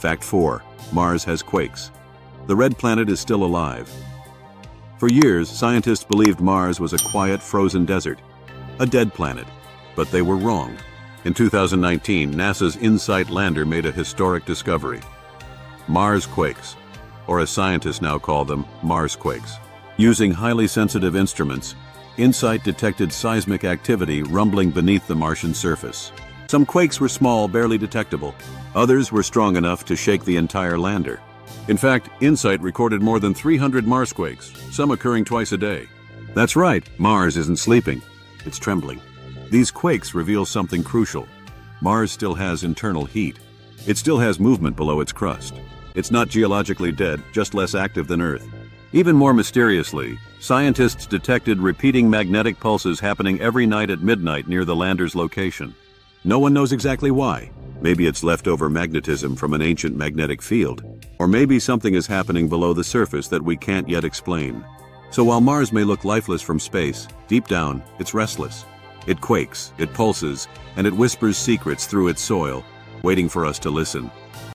Fact 4. Mars has quakes. The red planet is still alive. For years, scientists believed Mars was a quiet, frozen desert, a dead planet. But they were wrong. In 2019, NASA's InSight lander made a historic discovery. Mars quakes, or as scientists now call them, Mars quakes. Using highly sensitive instruments, InSight detected seismic activity rumbling beneath the Martian surface. Some quakes were small, barely detectable. Others were strong enough to shake the entire lander. In fact, InSight recorded more than 300 Mars quakes, some occurring twice a day. That's right, Mars isn't sleeping, it's trembling. These quakes reveal something crucial. Mars still has internal heat. It still has movement below its crust. It's not geologically dead, just less active than Earth. Even more mysteriously, scientists detected repeating magnetic pulses happening every night at midnight near the lander's location. No one knows exactly why. Maybe it's leftover magnetism from an ancient magnetic field. Or maybe something is happening below the surface that we can't yet explain. So while Mars may look lifeless from space, deep down, it's restless. It quakes, it pulses, and it whispers secrets through its soil, waiting for us to listen.